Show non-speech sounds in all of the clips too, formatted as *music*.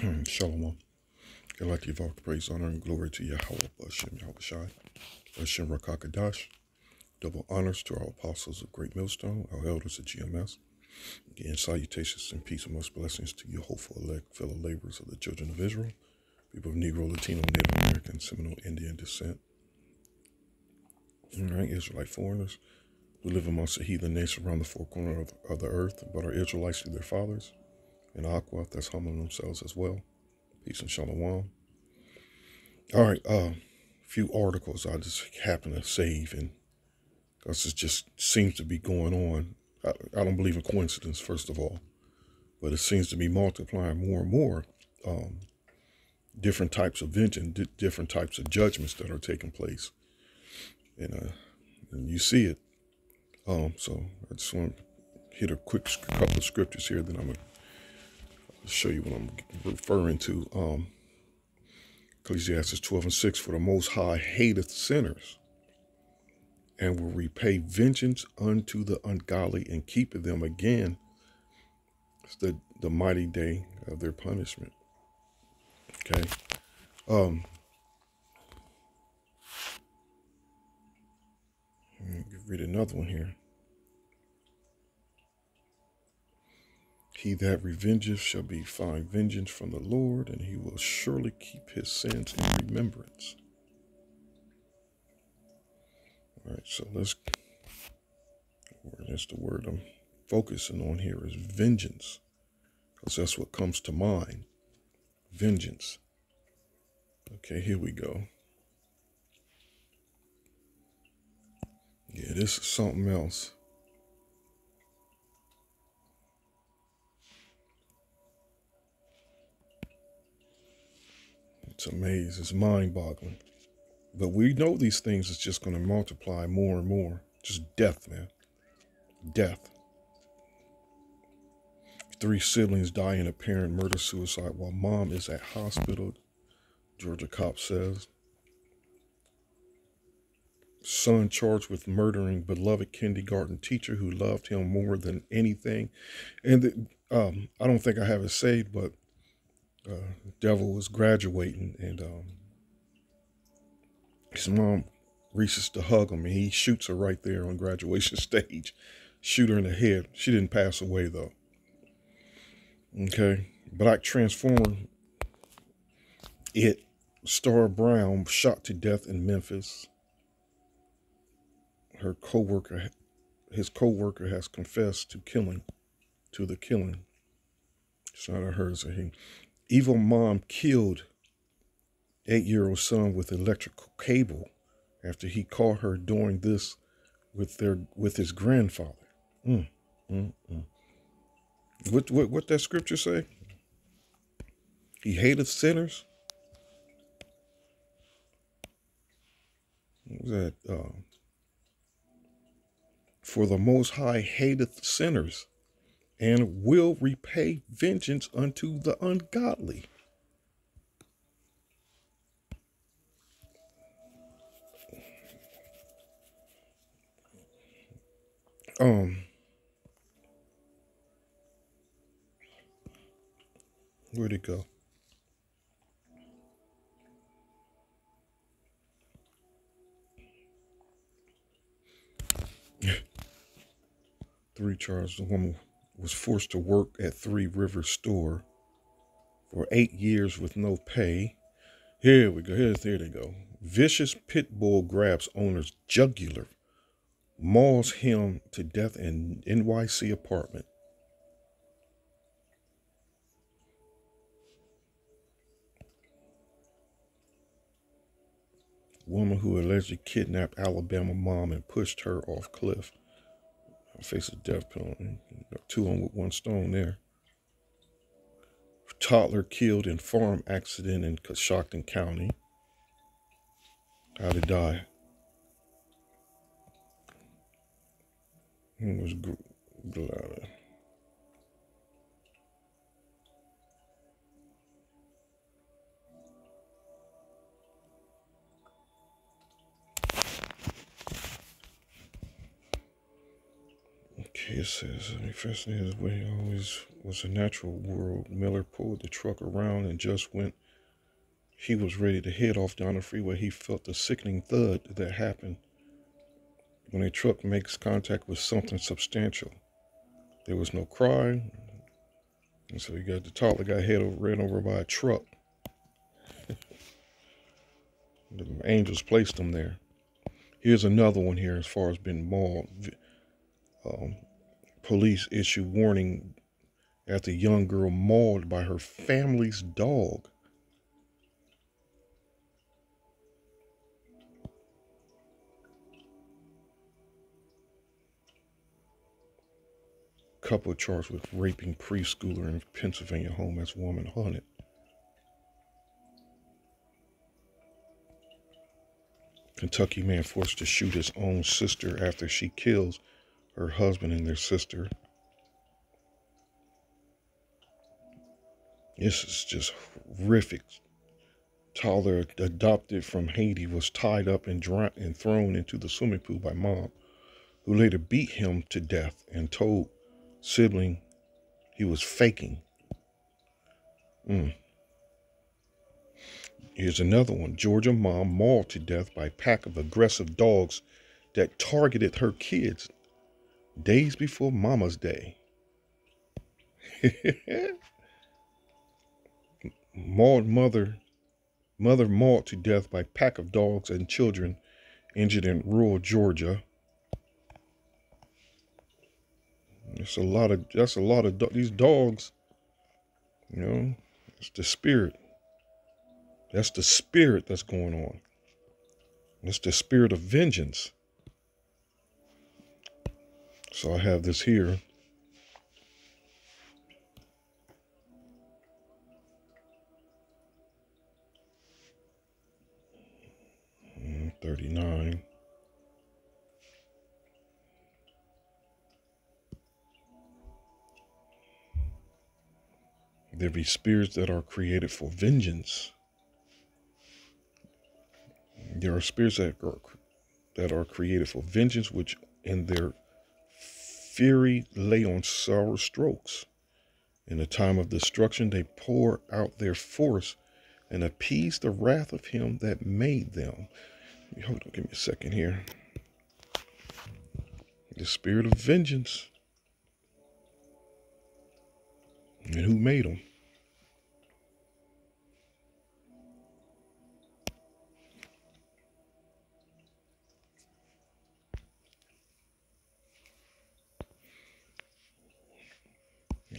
*clears throat* Shalom. Give all praise, honor, and glory to Yahweh, Hashem, Yahweh Shai, Hashem Rakakadash. Double honors to our apostles of Great Millstone, our elders at GMS. Again, salutations and peace and most blessings to you, hopeful elect fellow laborers of the children of Israel, people of Negro, Latino, Native American, Seminole, Indian descent. All right, Israelite foreigners who live amongst the heathen nations around the four corners of, of the earth, but are Israelites through their fathers and Aqua that's humbling themselves as well. Peace and shalom. All right, a uh, few articles I just happen to save, and because it just seems to be going on. I, I, don't believe in coincidence, first of all, but it seems to be multiplying more and more. Um, different types of vengeance, different types of judgments that are taking place, and uh, and you see it. Um, so I just want to hit a quick couple of scriptures here, then I'm gonna show you what I'm referring to. Um, Ecclesiastes 12 and 6 For the Most High hateth sinners and will repay vengeance unto the ungodly and keep them again. It's the, the mighty day of their punishment. Okay. Um, read another one here. He that revengeth shall be find vengeance from the Lord, and he will surely keep his sins in remembrance. All right, so let's, that's the word I'm focusing on here is vengeance, because that's what comes to mind. Vengeance. Okay, here we go. Yeah, this is something else. It's amazing. It's mind boggling. But we know these things is just going to multiply more and more. Just death, man. Death. Three siblings die in apparent murder suicide while mom is at hospital, Georgia cop says. Son charged with murdering beloved kindergarten teacher who loved him more than anything. And the, um, I don't think I have it saved, but uh, Devil was graduating, and um, his mom reaches to hug him, and he shoots her right there on graduation *laughs* stage. Shoot her in the head. She didn't pass away though. Okay, Black Transformer. It Star Brown shot to death in Memphis. Her co-worker, his co-worker, has confessed to killing, to the killing. It's not a hers or he. Evil mom killed eight-year-old son with electrical cable after he caught her doing this with their with his grandfather. Mm, mm, mm. What what what that scripture say? He hated sinners. What was that? Uh, For the Most High hateth sinners and will repay vengeance unto the ungodly. Um, where'd it go? *laughs* Three charges. The woman was forced to work at Three Rivers store for eight years with no pay. Here we go. Here, there they go. Vicious pit bull grabs owner's jugular, mauls him to death in NYC apartment. Woman who allegedly kidnapped Alabama mom and pushed her off cliff face a death penalty. Two on with one stone there. Toddler killed in farm accident in Coshocton County. How'd he die? He was. It says, let me fascinated the way always was a natural world. Miller pulled the truck around and just went. He was ready to head off down the freeway. He felt the sickening thud that happened when a truck makes contact with something substantial. There was no cry. And so he got the taller guy head over, ran over by a truck. *laughs* the angels placed him there. Here's another one here as far as being mauled. Um, police issue warning after young girl mauled by her family's dog. Couple charged with raping preschooler in Pennsylvania home as woman hunted. Kentucky man forced to shoot his own sister after she kills her husband and their sister. This is just horrific. Toddler adopted from Haiti was tied up and, drowned and thrown into the swimming pool by mom, who later beat him to death and told sibling he was faking. Mm. Here's another one. Georgia mom mauled to death by a pack of aggressive dogs that targeted her kids days before Mama's Day. *laughs* mauled mother, mother mauled to death by pack of dogs and children injured in rural Georgia. It's a lot of that's a lot of these dogs. You know, it's the spirit. That's the spirit that's going on. It's the spirit of vengeance. So I have this here. Mm, 39. There be spirits that are created for vengeance. There are spirits that are, that are created for vengeance, which in their fury lay on sour strokes. In the time of destruction, they pour out their force and appease the wrath of him that made them. Hold on, give me a second here. The spirit of vengeance. And who made them?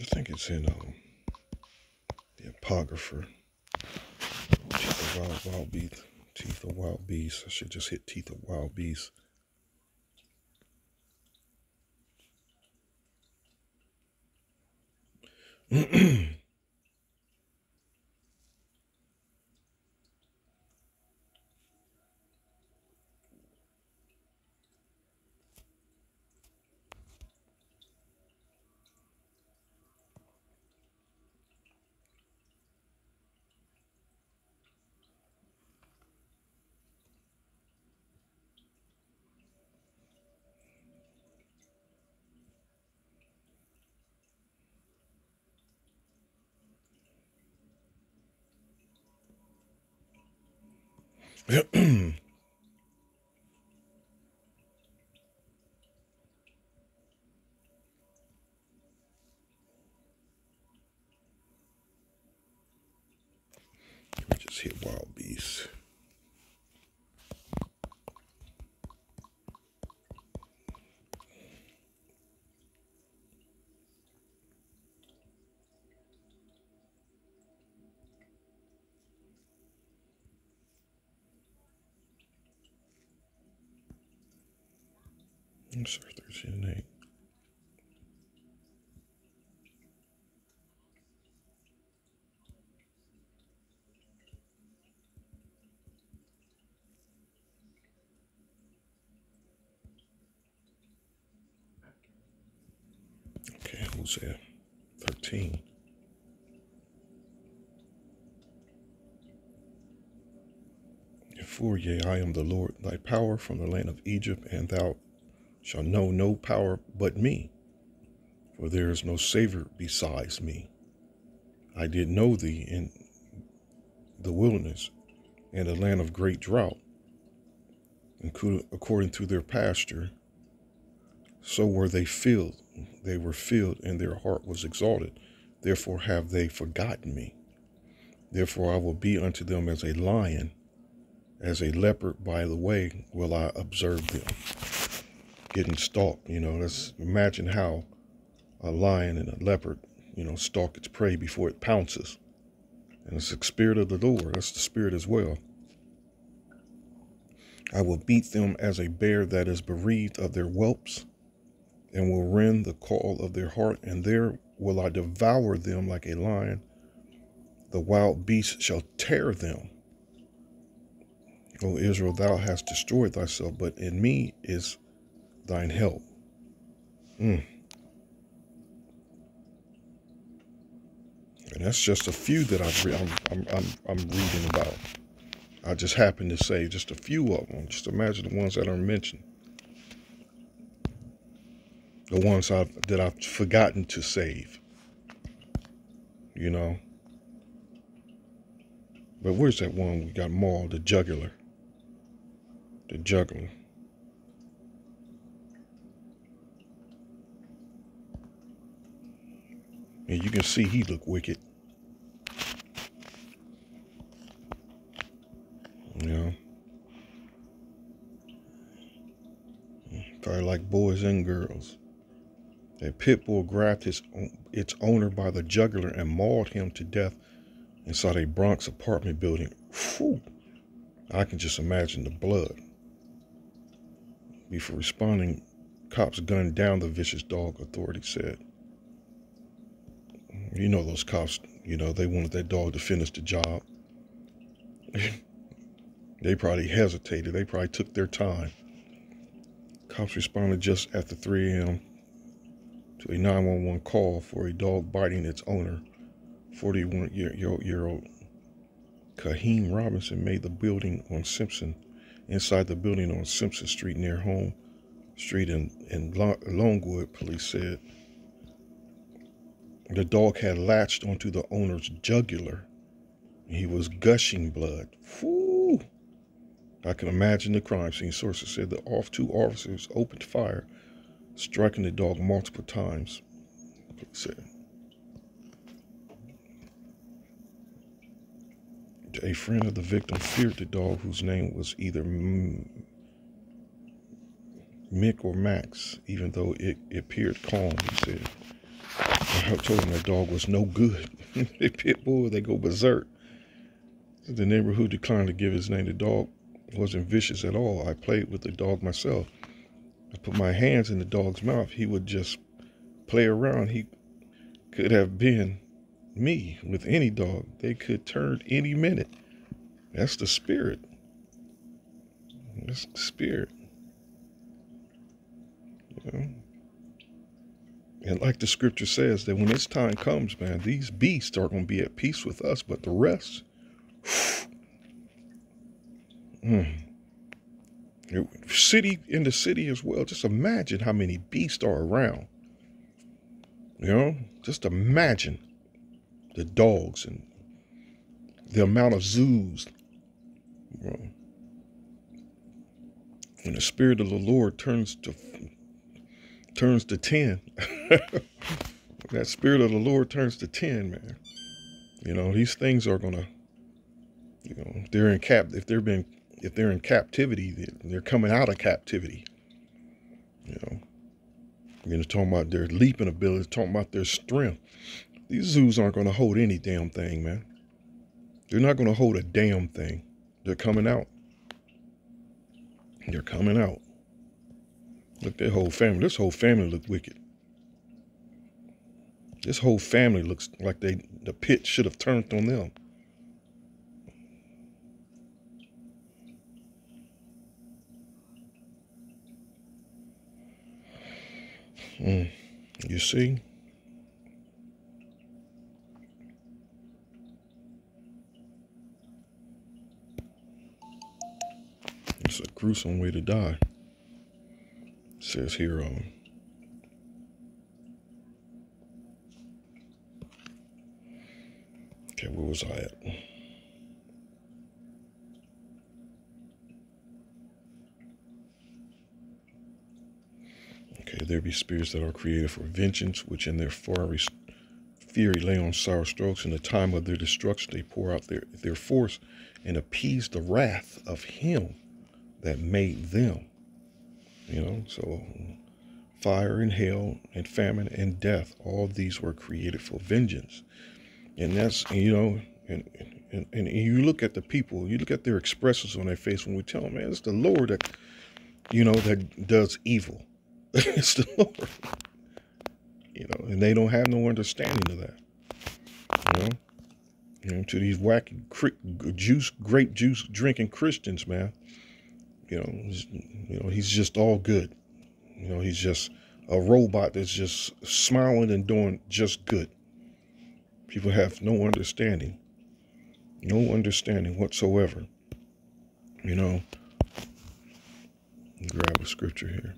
I think it's in um, the Apocrypha. Teeth of Wild, wild Beast. Teeth of Wild Beast. I should just hit Teeth of Wild Beast. *clears throat* 咳 Sorry, 13 and 8. Okay, Hosea 13. For yea, I am the Lord, thy power from the land of Egypt, and thou shall know no power but me, for there is no Savior besides me. I did know thee in the wilderness and a land of great drought, according to their pasture. So were they filled, they were filled, and their heart was exalted. Therefore have they forgotten me. Therefore I will be unto them as a lion, as a leopard by the way will I observe them. Getting stalked, you know, let's imagine how a lion and a leopard, you know, stalk its prey before it pounces. And it's the spirit of the Lord. That's the spirit as well. I will beat them as a bear that is bereaved of their whelps, and will rend the call of their heart, and there will I devour them like a lion. The wild beast shall tear them. O Israel, thou hast destroyed thyself, but in me is thine help. Mm. And that's just a few that I've re- I'm, I'm, I'm, reading about. I just happen to say just a few of them. Just imagine the ones that are mentioned. The ones I've, that I've forgotten to save. You know? But where's that one we got mauled? The jugular. The jugular. And you can see he looked wicked. You know? Probably like boys and girls. A pit bull grabbed his, its owner by the jugular and mauled him to death inside a Bronx apartment building. Whew. I can just imagine the blood. Before responding, cops gunned down the vicious dog, authorities said. You know those cops, you know, they wanted that dog to finish the job. *laughs* they probably hesitated. They probably took their time. Cops responded just after 3 a.m. to a 911 call for a dog biting its owner. 41 year, year old Kaheem Robinson made the building on Simpson, inside the building on Simpson Street near home street in, in Longwood, police said. The dog had latched onto the owner's jugular. He was gushing blood. I can imagine the crime scene. Sources said the off two officers opened fire, striking the dog multiple times. Said. A friend of the victim feared the dog, whose name was either Mick or Max, even though it appeared calm, he said. I told him that dog was no good. *laughs* they pit bull, they go berserk. The neighbor who declined to give his name. The dog wasn't vicious at all. I played with the dog myself. I put my hands in the dog's mouth. He would just play around. He could have been me with any dog. They could turn any minute. That's the spirit. That's the spirit. You know? And like the scripture says, that when this time comes, man, these beasts are going to be at peace with us, but the rest, *sighs* mm, city in the city as well. Just imagine how many beasts are around. You know, just imagine the dogs and the amount of zoos. You know, when the spirit of the Lord turns to turns to 10. *laughs* that spirit of the Lord turns to 10, man. You know, these things are going to, you know, if they're in cap, if they're being, if they're in captivity, they're coming out of captivity. You know, you know, talking about their leaping ability, talking about their strength. These zoos aren't going to hold any damn thing, man. They're not going to hold a damn thing. They're coming out. They're coming out. Look, that whole family. This whole family look wicked. This whole family looks like they the pit should have turned on them. Mm, you see? It's a gruesome way to die says hero. Okay, where was I at? Okay, there be spirits that are created for vengeance, which in their fiery fury lay on sour strokes. In the time of their destruction, they pour out their, their force and appease the wrath of him that made them. You know, so fire and hail and famine and death, all these were created for vengeance. And that's, you know, and, and, and you look at the people, you look at their expressions on their face when we tell them, man, it's the Lord that, you know, that does evil. *laughs* it's the Lord. You know, and they don't have no understanding of that. You know, you know, to these wacky juice, grape juice drinking Christians, man. You know, you know, he's just all good. You know, he's just a robot that's just smiling and doing just good. People have no understanding, no understanding whatsoever. You know, grab a scripture here.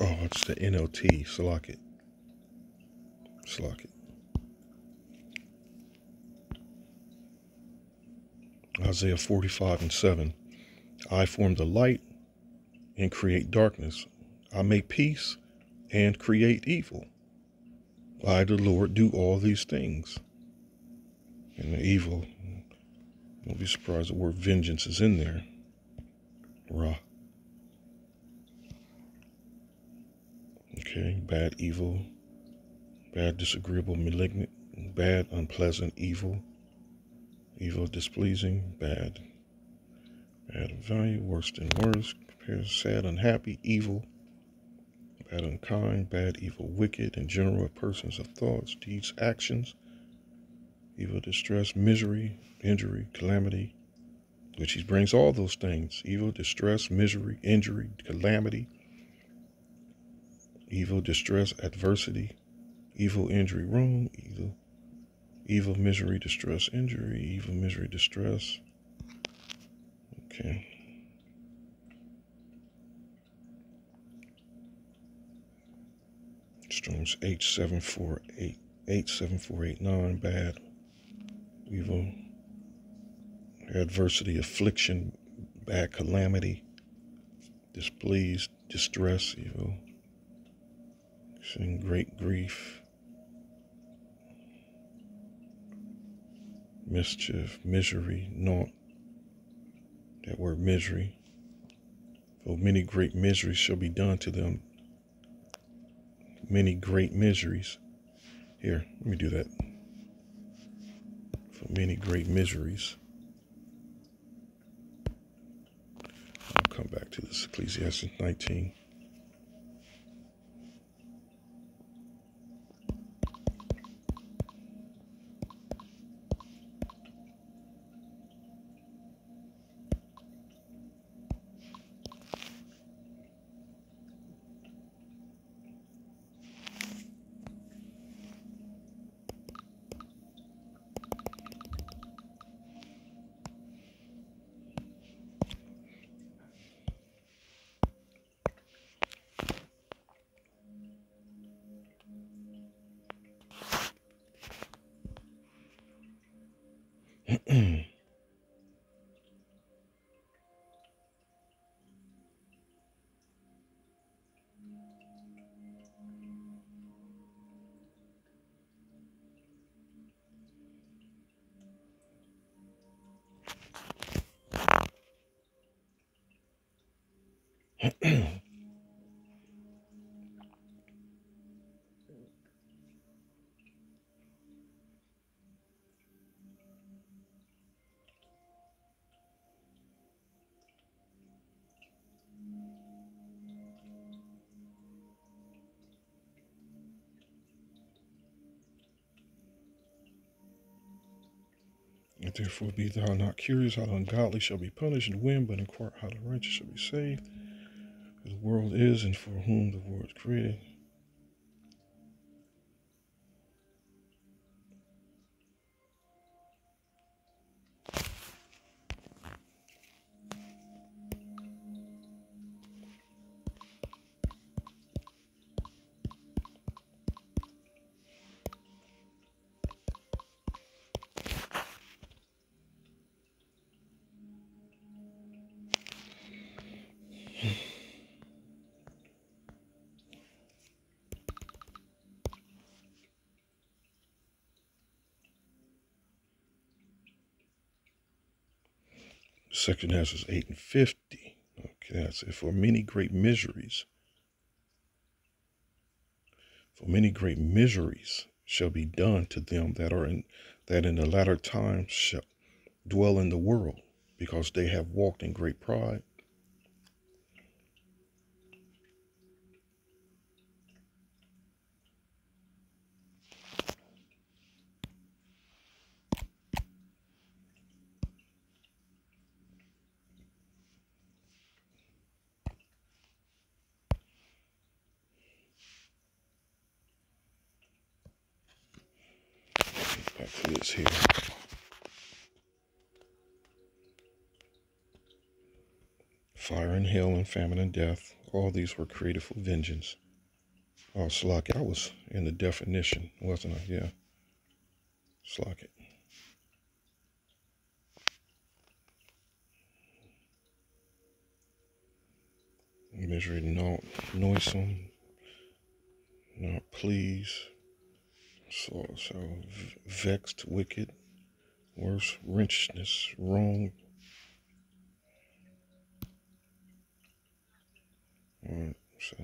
Oh, it's the NLT. Slack it. Slack it. Isaiah 45 and 7. I form the light and create darkness. I make peace and create evil. I, the Lord, do all these things. And the evil, don't be surprised the word vengeance is in there. Ra. Okay, bad, evil, bad, disagreeable, malignant, bad, unpleasant, evil, evil, displeasing, bad, bad value, worse than worse, compared to sad, unhappy, evil, bad, unkind, bad, evil, wicked, in general, of persons of thoughts, deeds, actions, evil, distress, misery, injury, calamity, which he brings all those things evil, distress, misery, injury, calamity, evil, distress, adversity, evil, injury, wrong, evil, evil, misery, distress, injury, evil, misery, distress. Okay. Strong's H7488, 87489, bad, evil, adversity, affliction, bad calamity, displeased, distress, evil, seeing great grief, mischief, misery, naught. That word misery. For many great miseries shall be done to them many great miseries. Here, let me do that. For many great miseries. I'll come back to this Ecclesiastes 19. therefore be thou not curious how the ungodly shall be punished and when, but inquire how the righteous shall be saved. The world is and for whom the world is created. Section has is 8 and 50. Okay, that's. For many great miseries, for many great miseries shall be done to them that are in that in the latter times shall dwell in the world, because they have walked in great pride this here. Fire and hail and famine and death, all these were created for vengeance. Oh, Slack, I was in the definition, wasn't I? Yeah. Slack it. Misery not noisome, not please. So, so vexed, wicked, worse, wrenchness, wrong. Alright, so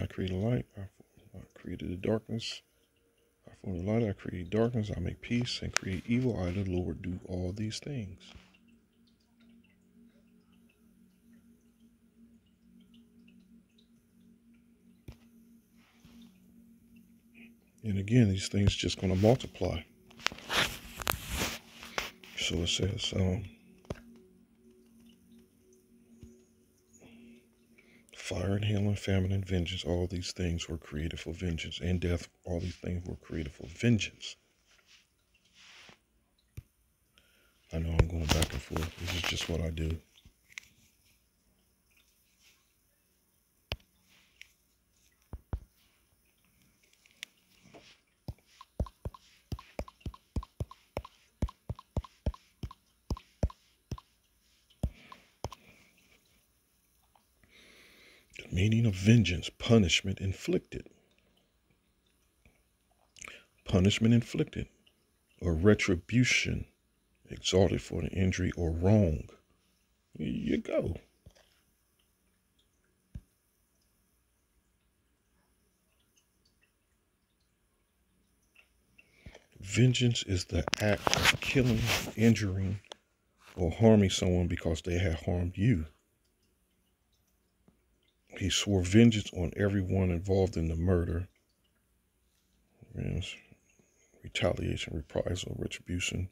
I created light, I, I created the darkness. I formed the light, I create darkness, I make peace and create evil. I, the Lord, do all these things. And again, these things just going to multiply. So it says, um, fire and hail and famine and vengeance, all these things were created for vengeance. And death, all these things were created for vengeance. I know I'm going back and forth. This is just what I do. meaning of vengeance, punishment inflicted. Punishment inflicted, or retribution exalted for an injury or wrong. You go. Vengeance is the act of killing, injuring, or harming someone because they have harmed you. He swore vengeance on everyone involved in the murder. Yes. Retaliation, reprisal, retribution.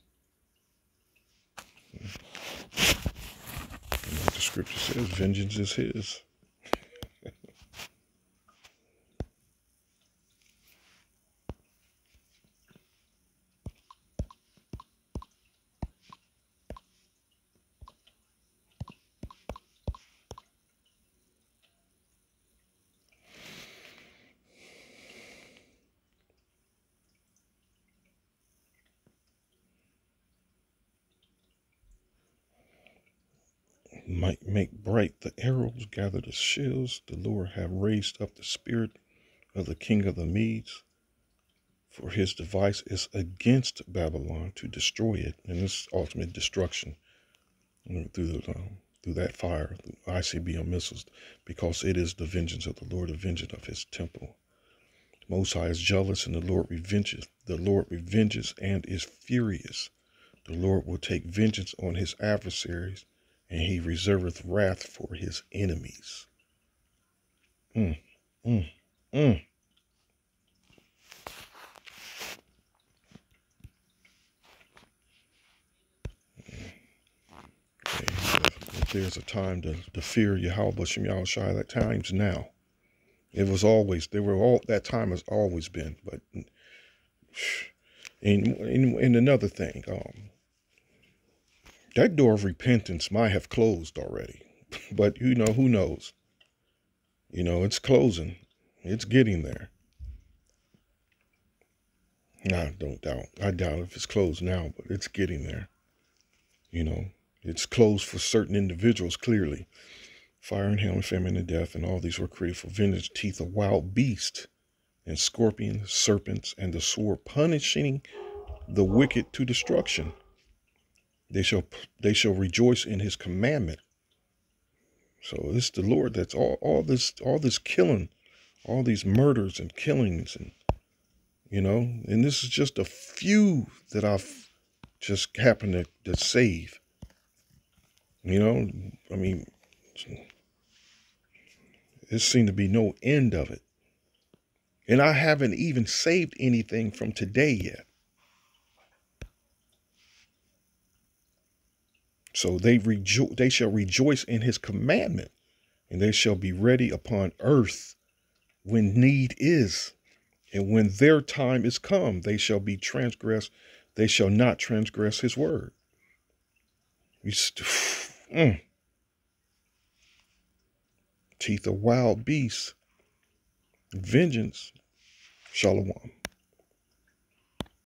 And like the scripture says, vengeance is his. Might make bright the arrows, gather the shields. The Lord have raised up the spirit of the king of the Medes, for his device is against Babylon to destroy it, and its ultimate destruction through the um, through that fire, ICBM missiles, because it is the vengeance of the Lord, the vengeance of his temple. The Most High is jealous, and the Lord revenges. The Lord revenges and is furious. The Lord will take vengeance on his adversaries and he reserveth wrath for his enemies. Mm, mm, mm. there's a time to, to fear Yahweh Shem Yahushai. That time's now. It was always there were all that time has always been. But and and, and another thing, um, that door of repentance might have closed already. *laughs* But, you know, who knows? You know, it's closing. It's getting there. I don't doubt. I doubt if it's closed now, but it's getting there. You know, it's closed for certain individuals, clearly. Fire and hail and famine and death, and all these were created for vengeance, teeth of wild beasts, and scorpions, serpents, and the sword, punishing the wicked to destruction. They shall they shall rejoice in his commandment. So it's the Lord that's all, all this all this killing, all these murders and killings and you know, and this is just a few that I've just happened to, to save. You know, I mean, there seemed to be no end of it. And I haven't even saved anything from today yet. So they rejo- they shall rejoice in his commandment, and they shall be ready upon earth when need is. And when their time is come, they shall be transgressed, they shall not transgress his word. *sighs* mm. Teeth of wild beasts. Vengeance. Shalom.